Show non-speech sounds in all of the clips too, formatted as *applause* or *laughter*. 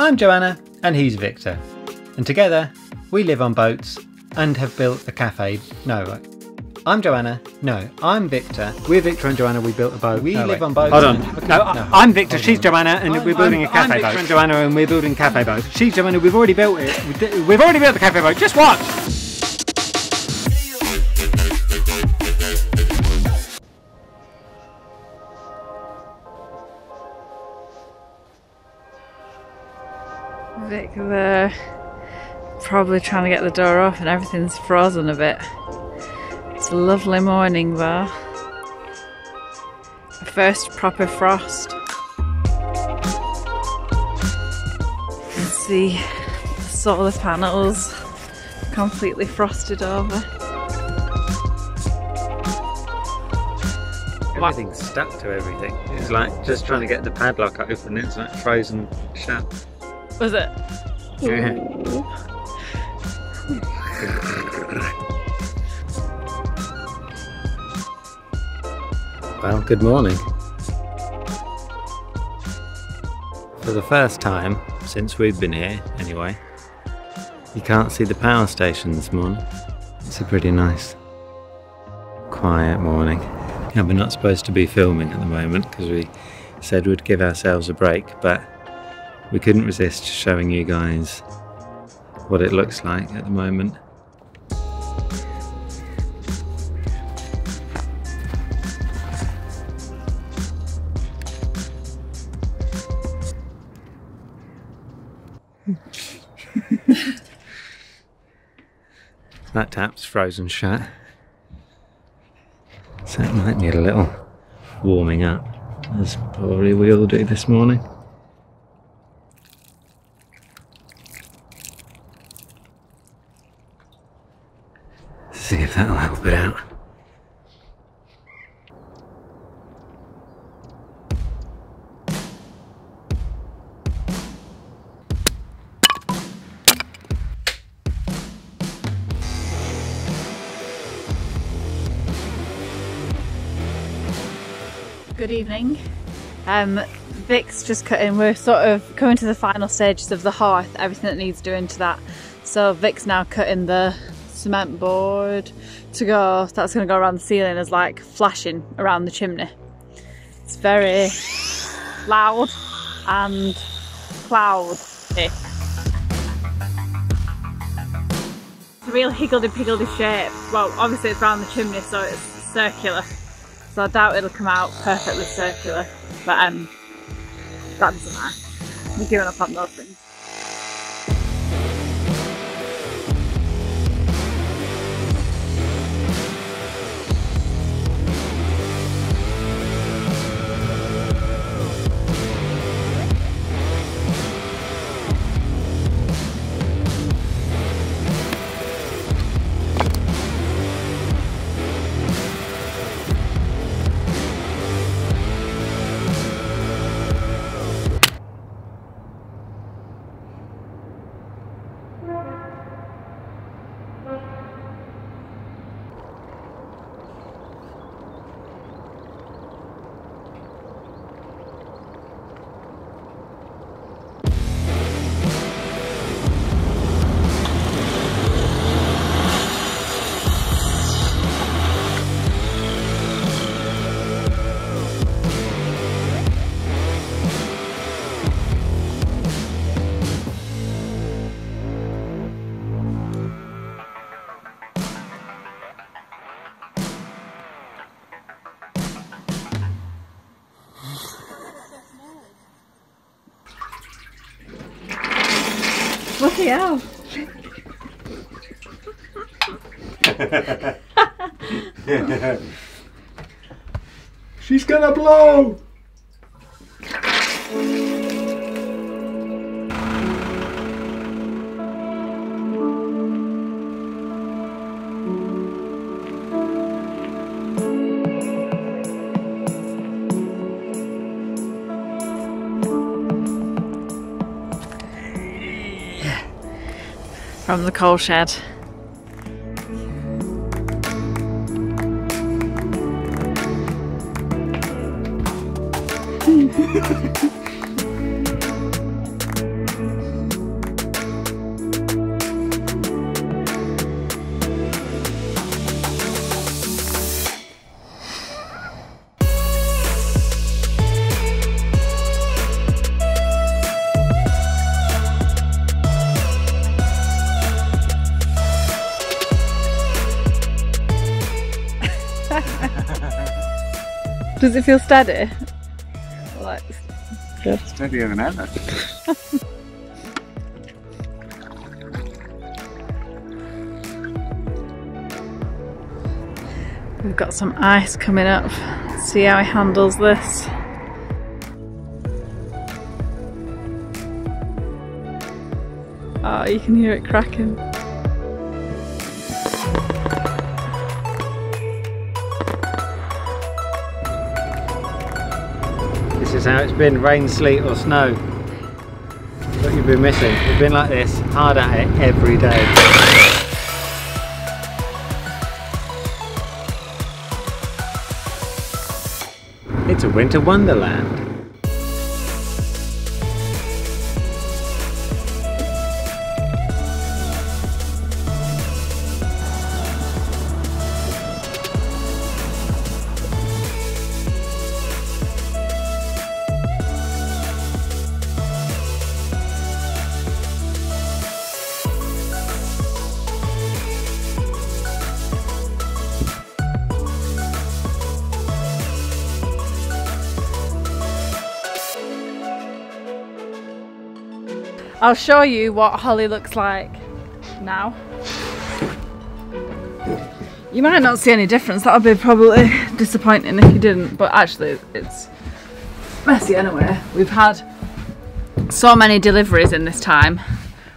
I'm Joanna, and he's Victor. And together, we live on boats and have built a cafe. No. I'm Joanna. No, I'm Victor. We're Victor and Joanna. We built a boat. We No, live wait. on boats. Hold on. No, I- I'm Victor. She's on. Joanna, and I'm- we're building I'm- a cafe I'm Victor boat. and Joanna, and we're building cafe boats. She's Joanna. We've already built it. We've already built the cafe boat. Just watch. Vic there, probably trying to get the door off, and everything's frozen a bit. It's a lovely morning though. First proper frost. You can see the solar panels completely frosted over. Everything's stuck to everything. It's like just trying to get the padlock open. It's like frozen shut. Was it? *laughs* Well, good morning. For the first time since we've been here, anyway, you can't see the power station this morning. It's a pretty nice, quiet morning. And we're not supposed to be filming at the moment because we said we'd give ourselves a break, but we couldn't resist showing you guys what it looks like at the moment. *laughs* That tap's frozen shut. So it might need a little warming up, as probably we all do this morning. Evening. Um, Vic's just cutting. We're sort of coming to the final stages of the hearth, everything that needs doing to that. So Vic's now cutting the cement board to go. That's going to go around the ceiling as like flashing around the chimney. It's very loud and cloudy. It's a real higgledy-piggledy shape. Well, obviously it's around the chimney, so it's circular. So I doubt it'll come out perfectly circular. But um, that doesn't matter. We're giving up on those things. Bloody hell. *laughs* She's gonna blow! From the coal shed. Does it feel steady? Like, Steadier than ever. we've got some ice coming up. Let's see how he handles this. Oh, you can hear it cracking. How it's been rain, sleet, or snow. What you've been missing. We've been like this, hard at it every day. It's a winter wonderland. I'll show you what Holly looks like now. You might not see any difference, that would be probably disappointing if you didn't, but actually it's messy anyway. We've had so many deliveries in this time,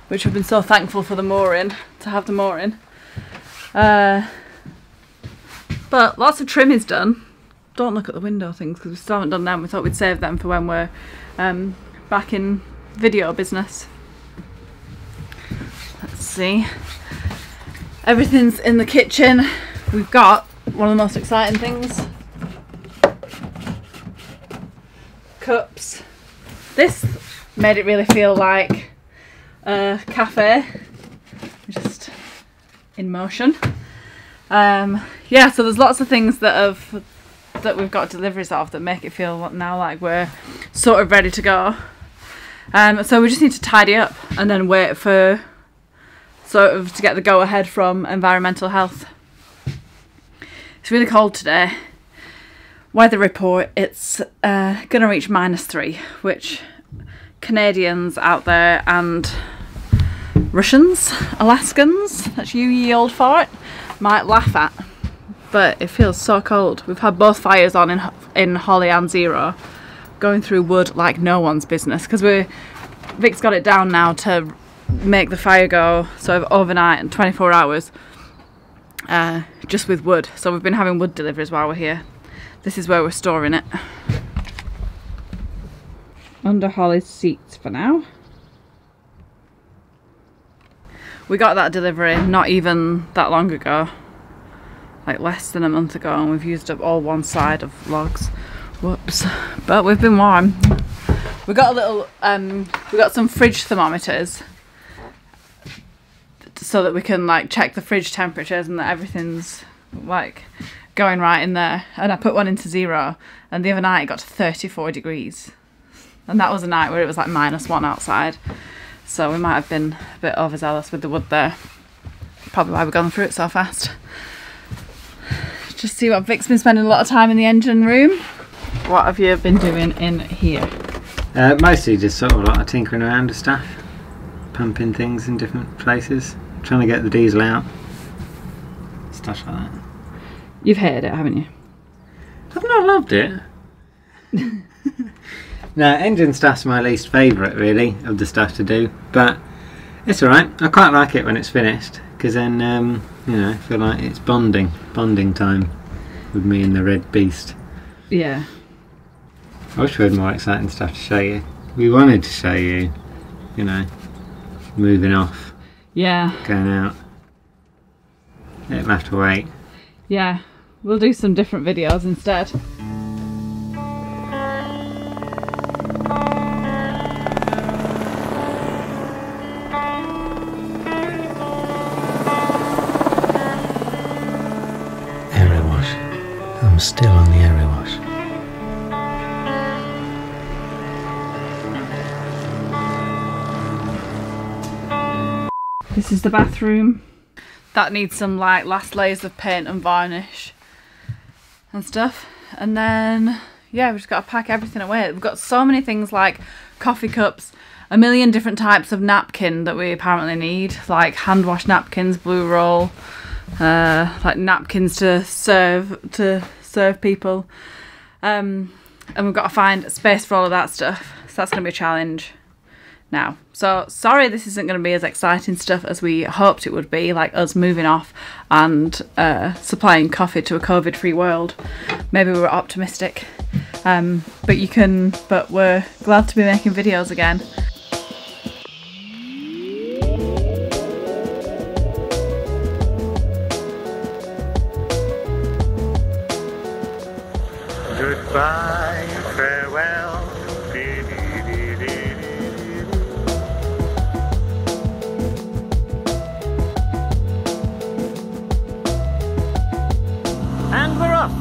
which we've been so thankful for the mooring, to have the mooring. Uh, but lots of trim is done. Don't look at the window things because we still haven't done them. We thought we'd save them for when we're um, back in video business. Let's see. Everything's in the kitchen. We've got one of the most exciting things. Cups. This made it really feel like a cafe. Just in motion. Um, yeah, so there's lots of things that have that we've got deliveries of that make it feel now like we're sort of ready to go. Um, so we just need to tidy up and then wait for sort of to get the go ahead from environmental health. It's really cold today. Weather report, it's uh, going to reach minus three, which Canadians out there and Russians, Alaskans, that's you ye old fart, might laugh at. But it feels so cold. We've had both fires on in, in Holly and Zero going through wood like no one's business because we Vic's got it down now to make the fire go sort of overnight and 24 hours uh, just with wood. So we've been having wood deliveries while we're here. This is where we're storing it. Under Holly's seats for now. We got that delivery not even that long ago like less than a month ago and we've used up all one side of logs. Whoops. But we've been warm. We got a little, um, we got some fridge thermometers so that we can like check the fridge temperatures and that everything's like going right in there. And I put one into zero and the other night it got to 34 degrees. And that was a night where it was like minus one outside. So we might have been a bit overzealous with the wood there. Probably why we've gone through it so fast. Just see what Vic's been spending a lot of time in the engine room. What have you been doing in here? Uh, mostly just sort of like tinkering around with stuff, pumping things in different places, trying to get the diesel out, stuff like that. You've hated it, haven't you? I've not loved it. *laughs* now, engine stuff's my least favourite, really, of the stuff to do. But it's alright. I quite like it when it's finished, because then, um, you know, I feel like it's bonding, bonding time with me and the red beast. Yeah. I wish we had more exciting stuff to show you. We wanted to show you, you know, moving off, Yeah. going out. It'll have to wait. Yeah. We'll do some different videos instead. This is the bathroom. That needs some like last layers of paint and varnish and stuff. and then yeah, we've just got to pack everything away. We've got so many things like coffee cups, a million different types of napkin that we apparently need, like hand wash napkins, blue roll, uh, like napkins to serve to serve people. Um, and we've got to find space for all of that stuff. So that's going to be a challenge now. So sorry this isn't going to be as exciting stuff as we hoped it would be, like us moving off and uh, supplying coffee to a COVID-free world. Maybe we were optimistic, um, but you can. But we're glad to be making videos again. Goodbye, farewell.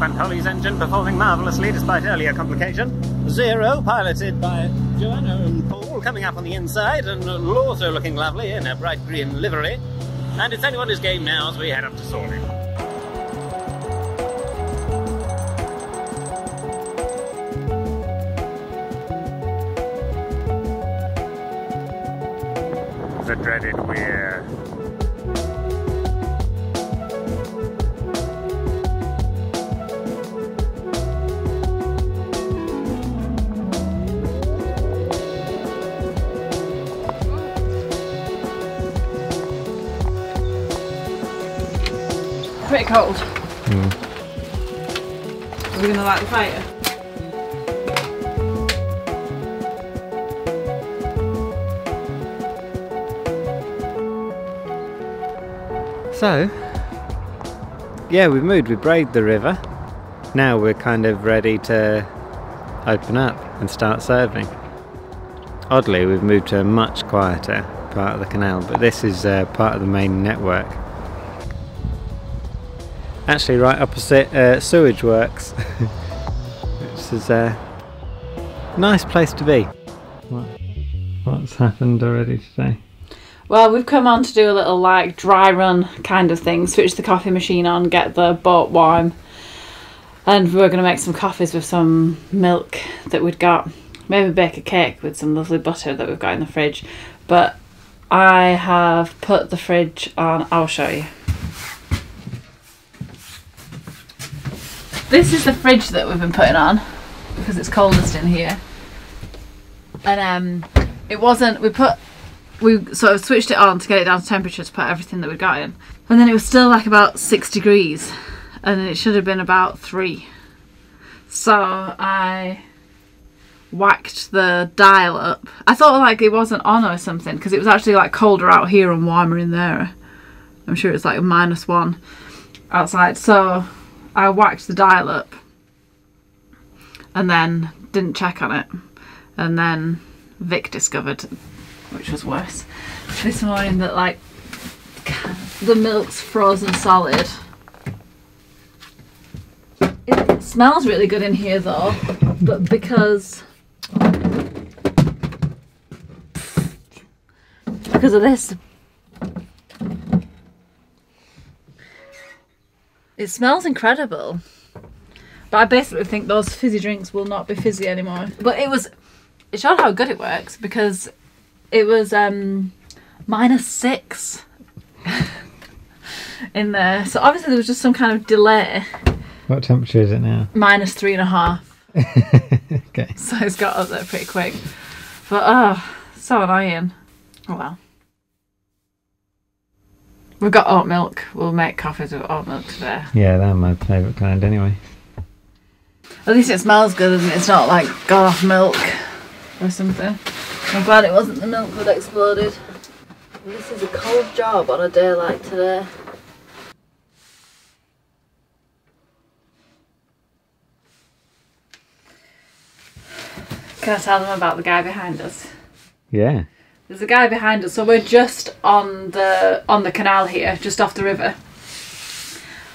Holly's engine performing marvellously despite earlier complication. Zero, piloted by Joanna and Paul, coming up on the inside, and Lortho looking lovely in a bright green livery. And it's anyone's game now as we head up to Sawley. The dreaded weir. Pretty cold. Are we gonna light the fire? So, yeah, we've moved. We braved the river. Now we're kind of ready to open up and start serving. Oddly, we've moved to a much quieter part of the canal, but this is uh, part of the main network. Actually, right opposite uh, sewage works, *laughs* which is a nice place to be. What, what's happened already today? Well, we've come on to do a little like dry run kind of thing. Switch the coffee machine on, get the boat warm, and we're gonna make some coffees with some milk that we'd got. Maybe bake a cake with some lovely butter that we've got in the fridge. But I have put the fridge on. I'll show you. This is the fridge that we've been putting on because it's coldest in here. And um, it wasn't. We put we sort of switched it on to get it down to temperature to put everything that we got in. And then it was still like about six degrees and it should have been about three. So I whacked the dial up. I thought like it wasn't on or something because it was actually like colder out here and warmer in there. I'm sure it's like minus one outside. So I whacked the dial up and then didn't check on it. And then Vic discovered which was worse. This morning that like the milk's frozen solid. It smells really good in here though, but because because of this it smells incredible. But I basically think those fizzy drinks will not be fizzy anymore. But it was it showed how good it works because it was um minus six *laughs* in there. So obviously there was just some kind of delay. What temperature is it now? Minus three and a half. *laughs* okay. So it's got up there pretty quick. But oh, so annoying. Oh well. We've got oat milk. We'll make coffees with oat milk today. Yeah, they're my favourite kind anyway. At least it smells good and it's not like god off milk or something. I'm glad it wasn't the milk that exploded. This is a cold job on a day like today. Can I tell them about the guy behind us? Yeah. There's a guy behind us, so we're just on the on the canal here, just off the river.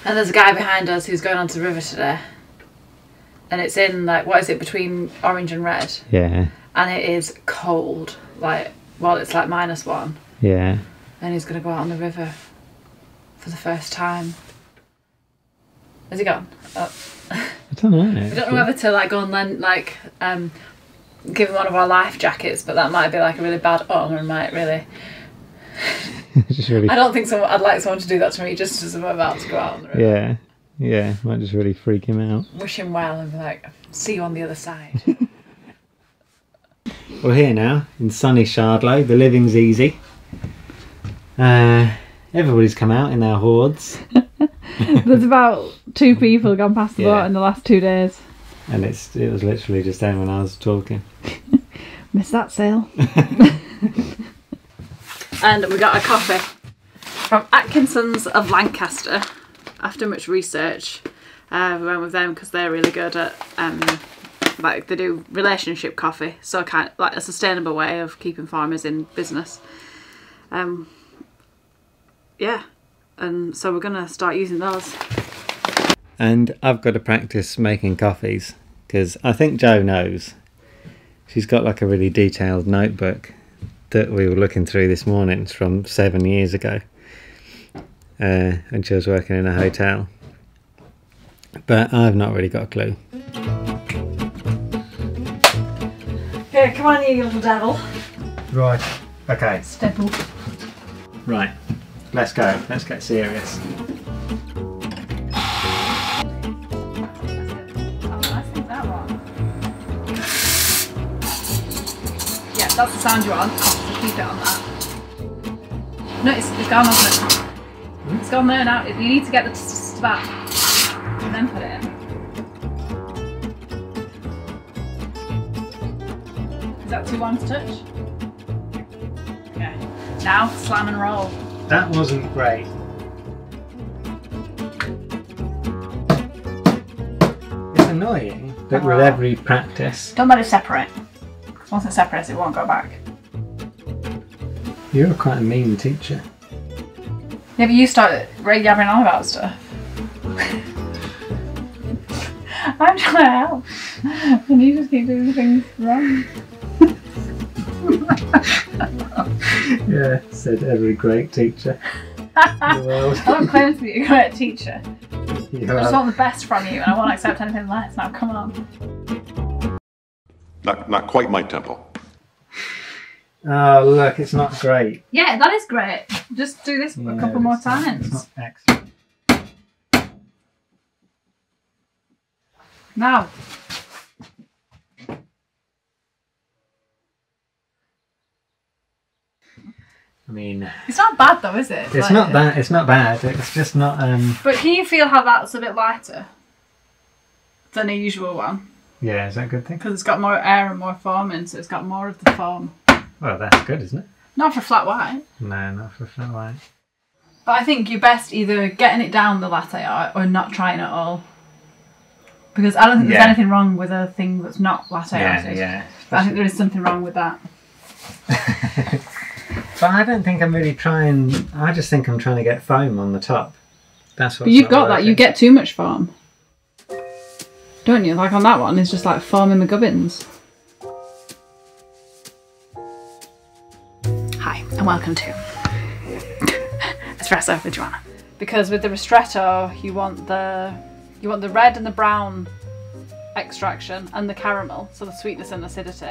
And there's a guy behind us who's going onto the river today. And it's in like what is it between orange and red? Yeah. And it is cold, like well it's like minus one. Yeah. And he's gonna go out on the river for the first time. Has he gone? Oh. I don't know. *laughs* I don't know whether to like go and lend like um give him one of our life jackets, but that might be like a really bad honor and might really. *laughs* really, I don't think someone. I'd like someone to do that to me just as I'm about to go out on the road. yeah, yeah, might just really freak him out. Wish him well and be like, see you on the other side. *laughs* We're here now in sunny Shardlow. The living's easy. Uh, everybody's come out in their hordes, *laughs* There's about two people gone past the Yeah. boat in the last two days. And it's it was literally just them when I was talking. *laughs* Missed that sale. *laughs* and we got a coffee from Atkinson's of Lancaster. After much research, uh, we went with them because they're really good at um, like they do relationship coffee, so kind of like a sustainable way of keeping farmers in business. Um, yeah, and so we're gonna start using those. And I've got to practice making coffees because I think Joe knows. She's got like a really detailed notebook that we were looking through this morning. It's from seven years ago. Uh, and she was working in a hotel. But I've not really got a clue. Here, come on, you little devil. Right. Okay. Step up. Right. Let's go. Let's get serious. That's the sound you want. Oh, so keep it on that. No, it's, it's gone, hasn't it? Hmm? It's gone there now. You need to get the to that and then put it in. Is that too long to touch? Okay. Now slam and roll. That wasn't great. It's annoying that with uh-huh. every practice, Don't let it separate. Once it separates, it won't go back. you're quite a mean teacher. Yeah, but you start right yabbering on about stuff. *laughs* I'm trying to help. *laughs* And you just keep doing things wrong. *laughs* Yeah, said every great teacher in the world. I don't claim to be a great teacher. You I just want the best from you and I won't accept anything less. Now, come on. Not, not quite my tempo. Oh, look, it's not great. Yeah, that is great. Just do this a couple more it's not- times. It's not excellent. Now. I mean, It's not bad though, is it? it's Like- not bad. It's not bad. It's just not. Um. But can you feel how that's a bit lighter than a usual one? Yeah, is that a good thing? Because it's got more air and more foam in, so it's got more of the foam. Well, that's good, isn't it? Not for flat white. No, not for flat white. But I think you're best either getting it down the latte art or not trying at all. Because I don't think there's Yeah. anything wrong with a thing that's not latte Yeah, arted. yeah. But I think there is something wrong with that. *laughs* But I don't think I'm really trying. I just think I'm trying to get foam on the top. That's what. But you've got that. You get too much foam. Don't you? Like on that one, it's just like foam in the gubbins. Hi, and welcome to *laughs* Espresso with Joanna. Because with the ristretto, you want the you want the red and the brown extraction and the caramel, so the sweetness and acidity.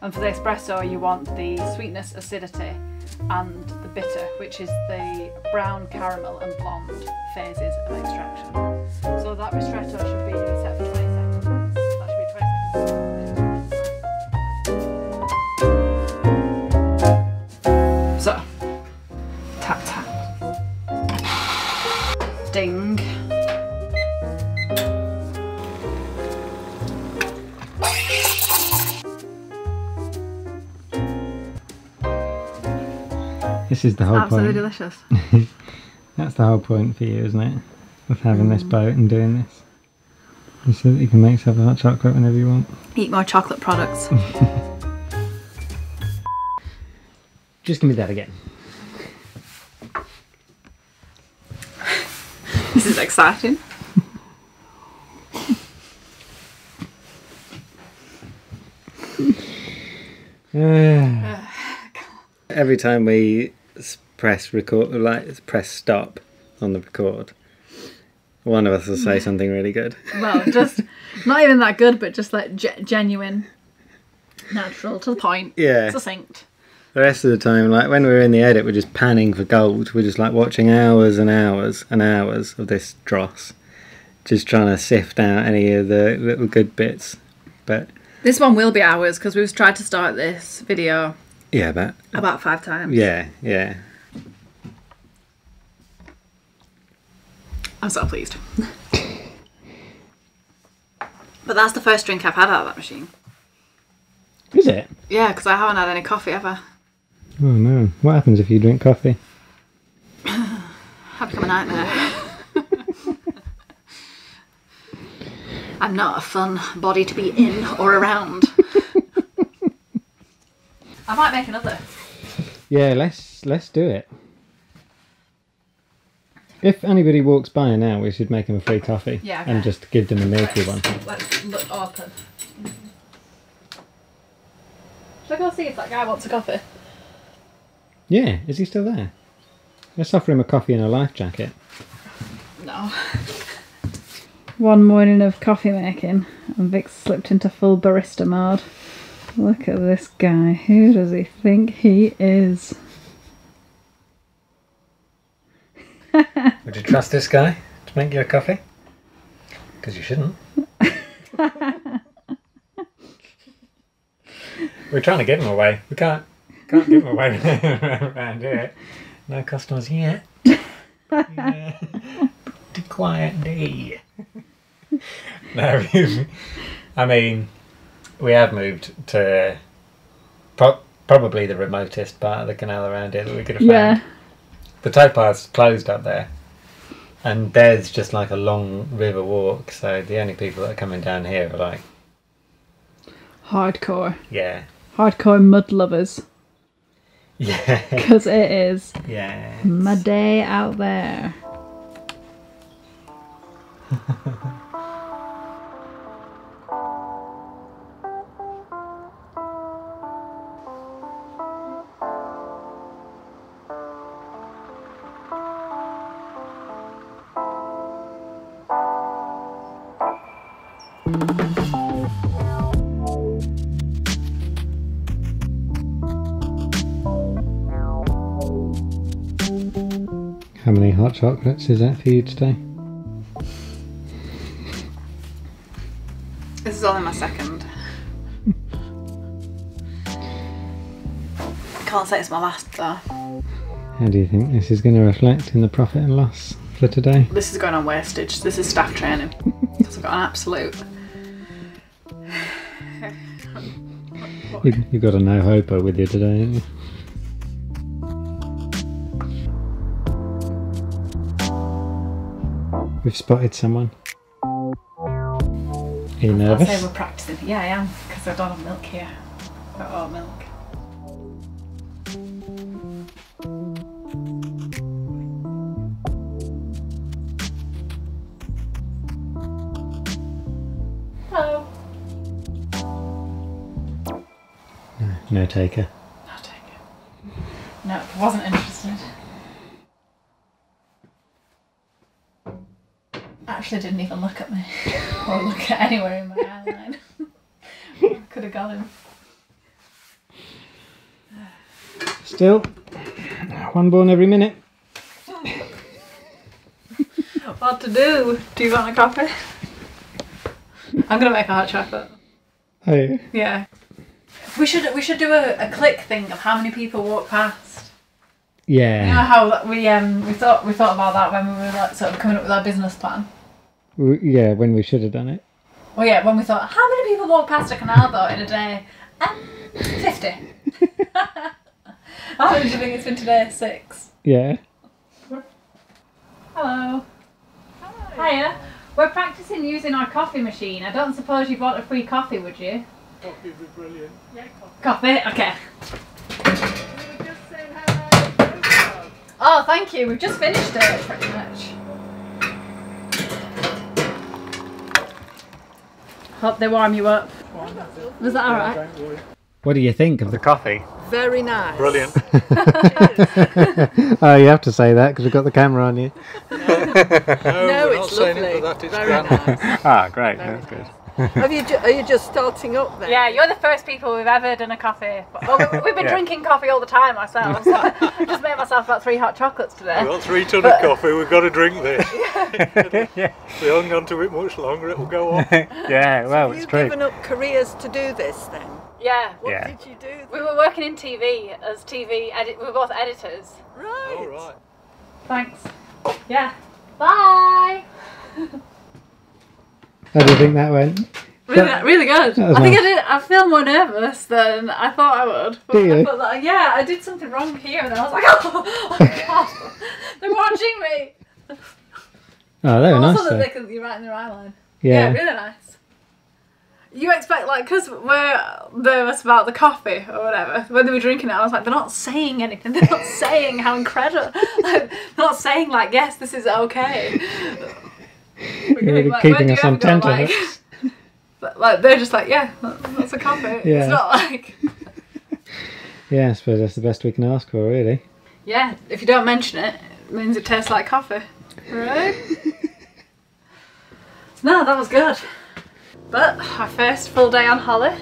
And for the espresso, you want the sweetness, acidity, and the bitter, which is the brown, caramel, and blonde phases of extraction. So that ristretto should be set for This is the whole Absolutely point. delicious. *laughs* That's the whole point for you, isn't it? Of having this Mm. boat and doing this. Is so that you can make yourself a hot chocolate whenever you want. Eat more chocolate products. *laughs* Just give me that again. *laughs* this is exciting. *sighs* *sighs* Every time we s- press record, like press stop on the record, one of us will say something really good. Well, just *laughs* not even that good, but just like ge- genuine, natural, to the point, Yeah. succinct. The rest of the time, like when we were in the edit, we're just panning for gold. We're just like watching hours and hours and hours of this dross, just trying to sift out any of the little good bits. But This one will be ours because we've tried to start this video yeah, but about five times. yeah, yeah. I'm so pleased. but that's the first drink I've had out of that machine. Is it? Yeah, because I haven't had any coffee ever. Oh no! What happens if you drink coffee? I've become a nightmare. I'm not a fun body to be in or around. I might make another. Yeah, let's let's do it. If anybody walks by now, we should make them a free coffee. Yeah, And just give them a milky one. Let's look open. Should I go see if that guy wants a coffee? Yeah, is he still there? Let's offer him a coffee and a life jacket. No. One morning of coffee making, and Vic slipped into full barista mode. Look at this guy. Who does he think he is? *laughs* Would you trust this guy to make you a coffee? Because you shouldn't. *laughs* We're trying to give him away. We can't can't give them away *laughs* around here. No customers yet. yeah. Pretty quiet day. no, I mean, we have moved to pro- probably the remotest part of the canal around here that we could have Yeah. found. The towpath's closed up there. And there's just like a long river walk, so the only people that are coming down here are like, Hardcore. yeah, Hardcore mud lovers. yeah, *laughs* Because it is yeah. my day out there. *laughs* chocolates is that for you today? This is only my second. Can't say it's my last though. How do you think this is going to reflect in the profit and loss for today? This is going on wastage. This is staff training. *laughs* Because I've got an absolute. *sighs* You, you've got a no hoper with you today, We've spotted someone. Are you I'll nervous? say we're practicing. Yeah, I am. Because I don't have milk here. Got oat milk. Hello. No taker. I'll take it. No, wasn't interested. Actually, didn't even look at me *laughs* or look at anywhere in my eyeline. *laughs* Could have got him. Still, one bone every minute. *laughs* What to do? Do you want a coffee? I'm gonna make a hot chocolate. Oh, Yeah. We should we should do a, a click thing of how many people walk past. Yeah. You know how we um we thought we thought about that when we were like sort of coming up with our business plan. W- Yeah, when we should have done it. Well, yeah, when we thought, how many people walk past a canal boat in a day? Um, 50. *laughs* how many do you think it's been today? Six. Yeah. Hello. Hiya. We're practicing using our coffee machine. I don't suppose you'd want a free coffee, would you? Coffee would be brilliant. Yeah, coffee? Coffee? Okay. We were just saying how nice it was. Oh, thank you. We've just finished it, pretty much. Hope they warm you up. Was that alright? What do you think of the coffee? Very nice. Brilliant. *laughs* oh, you have to say that because we've got the camera on you. No, No, we're not it's saying it lovely. for Very grand. nice. ah, great. Very That's good. *laughs* Have you? Ju- are you just starting up then? Yeah, you're the first people we've ever done a coffee. Well, we- we've been *laughs* Yeah. drinking coffee all the time ourselves. *laughs* Just made myself about three hot chocolates today. We've got three ton of coffee, we've got to drink this. If we hang on to it much longer, it will go on. yeah, well, Have it's you true. given up careers to do this then? Yeah. What Yeah. did you do? Then? We were working in TV as TV edit. We were both editors. Right. All right. Thanks. Yeah. Bye. How do you think that went? Really, really good. That I think nice. I did. I feel more nervous than I thought I would. But Do you? I like, yeah, I did something wrong here, and then I was like, oh, oh *laughs* god, they're watching me. Oh, they were nice also, that they you're right in the right line. Yeah, Yeah. really nice. You expect like because we're nervous about the coffee or whatever when they were drinking it, I was like, they're not saying anything. *laughs* They're not saying how incredible. *laughs* Like, they're not saying like, yes, this is okay. We're Really like, keeping us on ever like- tenterhooks. *laughs* Like they're just like, yeah, that- that's a coffee. Yeah. It's not like, *laughs* Yeah, I suppose that's the best we can ask for, really. yeah, if you don't mention it, it means it tastes like coffee, right? *laughs* no, that was good. But our first full day on Holly.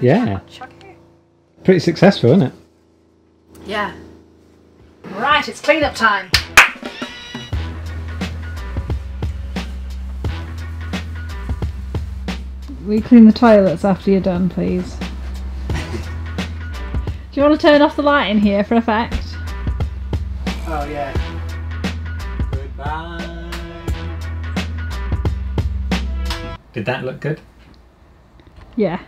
Yeah. Pretty successful, isn't it? Yeah. Right, it's clean-up time. We clean the toilets after you're done, please. Do you want to turn off the light in here for effect? Oh, yeah. Goodbye. Did that look good? Yeah.